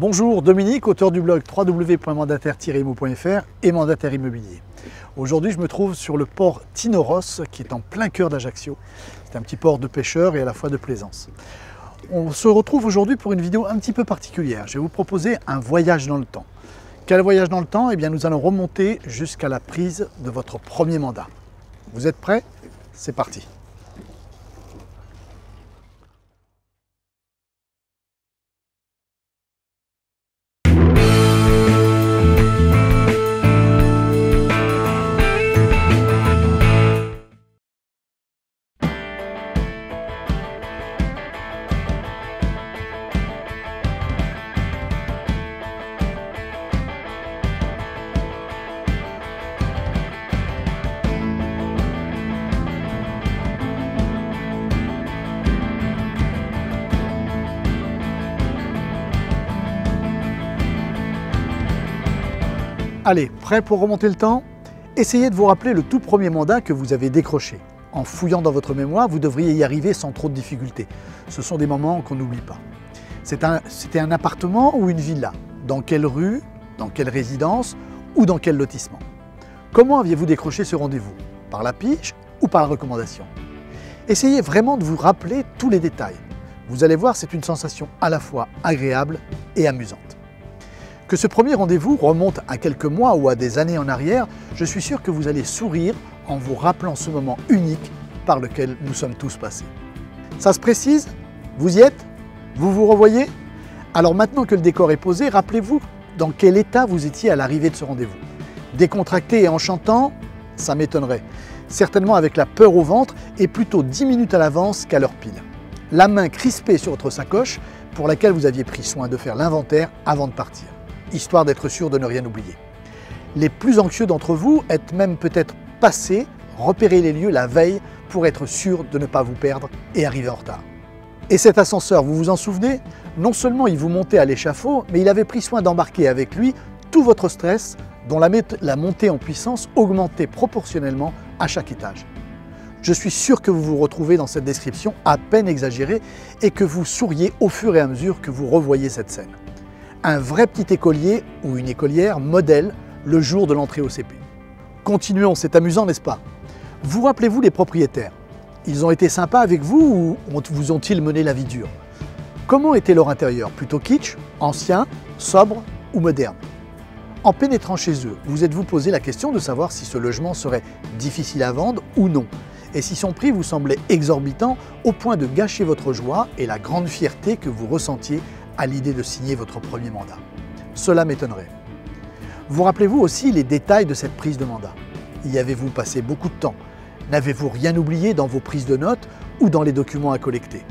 Bonjour, Dominique, auteur du blog www.mandataire-imo.fr et mandataire immobilier. Aujourd'hui, je me trouve sur le port Tinoros, qui est en plein cœur d'Ajaccio. C'est un petit port de pêcheurs et à la fois de plaisance. On se retrouve aujourd'hui pour une vidéo un petit peu particulière. Je vais vous proposer un voyage dans le temps. Quel voyage dans le temps? Eh bien, nous allons remonter jusqu'à la prise de votre premier mandat. Vous êtes prêts? C'est parti Allez, prêt pour remonter le temps? Essayez de vous rappeler le tout premier mandat que vous avez décroché. En fouillant dans votre mémoire, vous devriez y arriver sans trop de difficultés. Ce sont des moments qu'on n'oublie pas. C'était un, appartement ou une villa? Dans quelle rue? Dans quelle résidence? Ou dans quel lotissement? Comment aviez-vous décroché ce rendez-vous? Par la pige ou par la recommandation? Essayez vraiment de vous rappeler tous les détails. Vous allez voir, c'est une sensation à la fois agréable et amusante. Que ce premier rendez-vous remonte à quelques mois ou à des années en arrière, je suis sûr que vous allez sourire en vous rappelant ce moment unique par lequel nous sommes tous passés. Ça se précise? Vous y êtes? Vous vous revoyez? Alors maintenant que le décor est posé, rappelez-vous dans quel état vous étiez à l'arrivée de ce rendez-vous. Décontracté et enchantant Ça m'étonnerait. Certainement avec la peur au ventre et plutôt 10 minutes à l'avance qu'à l'heure pile. La main crispée sur votre sacoche pour laquelle vous aviez pris soin de faire l'inventaire avant de partir histoire d'être sûr de ne rien oublier. Les plus anxieux d'entre vous êtes même peut-être passés, repérer les lieux la veille pour être sûr de ne pas vous perdre et arriver en retard. Et cet ascenseur, vous vous en souvenez? Non seulement il vous montait à l'échafaud, mais il avait pris soin d'embarquer avec lui tout votre stress dont la, la montée en puissance augmentait proportionnellement à chaque étage. Je suis sûr que vous vous retrouvez dans cette description à peine exagérée et que vous souriez au fur et à mesure que vous revoyez cette scène un vrai petit écolier ou une écolière modèle le jour de l'entrée au CP. Continuons, c'est amusant, n'est-ce pas? Vous rappelez-vous les propriétaires? Ils ont été sympas avec vous ou vous ont-ils mené la vie dure? Comment était leur intérieur? Plutôt kitsch, ancien, sobre ou moderne? En pénétrant chez eux, vous êtes-vous posé la question de savoir si ce logement serait difficile à vendre ou non? Et si son prix vous semblait exorbitant au point de gâcher votre joie et la grande fierté que vous ressentiez à l'idée de signer votre premier mandat. Cela m'étonnerait. Vous rappelez-vous aussi les détails de cette prise de mandat? Y avez-vous passé beaucoup de temps? N'avez-vous rien oublié dans vos prises de notes ou dans les documents à collecter?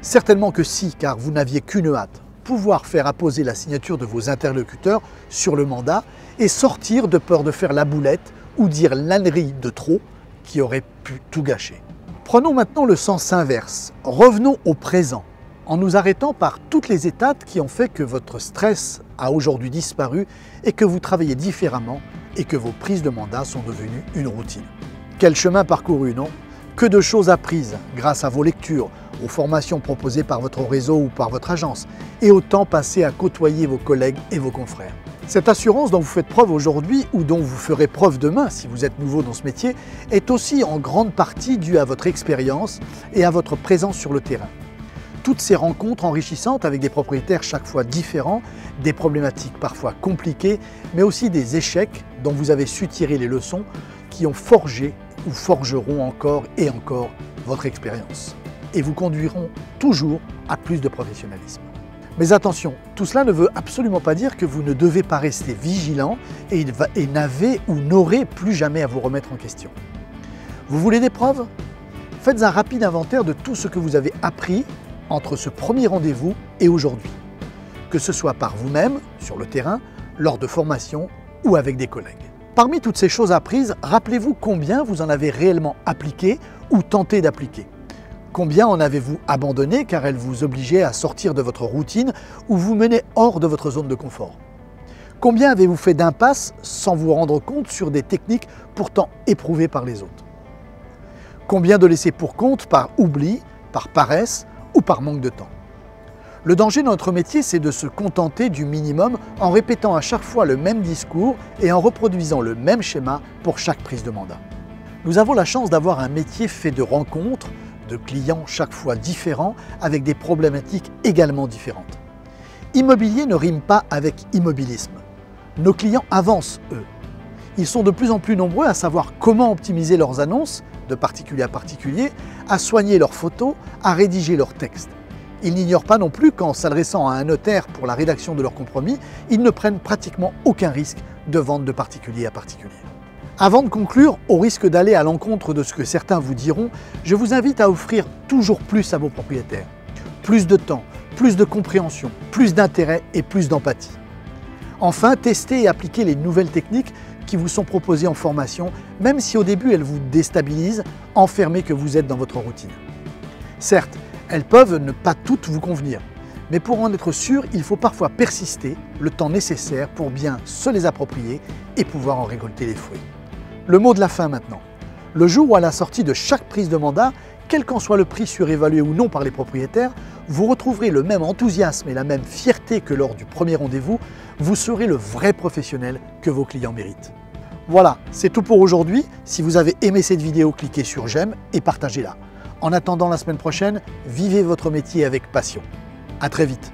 Certainement que si, car vous n'aviez qu'une hâte, pouvoir faire apposer la signature de vos interlocuteurs sur le mandat et sortir de peur de faire la boulette ou dire l'ânerie de trop qui aurait pu tout gâcher. Prenons maintenant le sens inverse. Revenons au présent en nous arrêtant par toutes les étapes qui ont fait que votre stress a aujourd'hui disparu et que vous travaillez différemment et que vos prises de mandat sont devenues une routine. Quel chemin parcouru, non? Que de choses apprises grâce à vos lectures, aux formations proposées par votre réseau ou par votre agence, et au temps passé à côtoyer vos collègues et vos confrères? Cette assurance dont vous faites preuve aujourd'hui ou dont vous ferez preuve demain si vous êtes nouveau dans ce métier est aussi en grande partie due à votre expérience et à votre présence sur le terrain toutes ces rencontres enrichissantes avec des propriétaires chaque fois différents, des problématiques parfois compliquées, mais aussi des échecs dont vous avez su tirer les leçons qui ont forgé ou forgeront encore et encore votre expérience et vous conduiront toujours à plus de professionnalisme. Mais attention, tout cela ne veut absolument pas dire que vous ne devez pas rester vigilant et, n'avez ou n'aurez plus jamais à vous remettre en question. Vous voulez des preuves? Faites un rapide inventaire de tout ce que vous avez appris entre ce premier rendez-vous et aujourd'hui, que ce soit par vous-même, sur le terrain, lors de formations ou avec des collègues. Parmi toutes ces choses apprises, rappelez-vous combien vous en avez réellement appliqué ou tenté d'appliquer. Combien en avez-vous abandonné car elles vous obligeaient à sortir de votre routine ou vous menaient hors de votre zone de confort? Combien avez-vous fait d'impasse sans vous rendre compte sur des techniques pourtant éprouvées par les autres? Combien de laissés pour compte par oubli, par paresse ou par manque de temps. Le danger de notre métier, c'est de se contenter du minimum en répétant à chaque fois le même discours et en reproduisant le même schéma pour chaque prise de mandat. Nous avons la chance d'avoir un métier fait de rencontres, de clients chaque fois différents, avec des problématiques également différentes. Immobilier ne rime pas avec immobilisme. Nos clients avancent, eux. Ils sont de plus en plus nombreux à savoir comment optimiser leurs annonces, de particulier à particulier, à soigner leurs photos, à rédiger leurs textes. Ils n'ignorent pas non plus qu'en s'adressant à un notaire pour la rédaction de leur compromis, ils ne prennent pratiquement aucun risque de vente de particulier à particulier. Avant de conclure, au risque d'aller à l'encontre de ce que certains vous diront, je vous invite à offrir toujours plus à vos propriétaires. Plus de temps, plus de compréhension, plus d'intérêt et plus d'empathie. Enfin, testez et appliquez les nouvelles techniques qui vous sont proposées en formation, même si au début elles vous déstabilisent, enfermés que vous êtes dans votre routine. Certes, elles peuvent ne pas toutes vous convenir, mais pour en être sûr, il faut parfois persister le temps nécessaire pour bien se les approprier et pouvoir en récolter les fruits. Le mot de la fin maintenant. Le jour où à la sortie de chaque prise de mandat, quel qu'en soit le prix surévalué ou non par les propriétaires, vous retrouverez le même enthousiasme et la même fierté que lors du premier rendez-vous, vous serez le vrai professionnel que vos clients méritent. Voilà, c'est tout pour aujourd'hui. Si vous avez aimé cette vidéo, cliquez sur j'aime et partagez-la. En attendant la semaine prochaine, vivez votre métier avec passion. À très vite.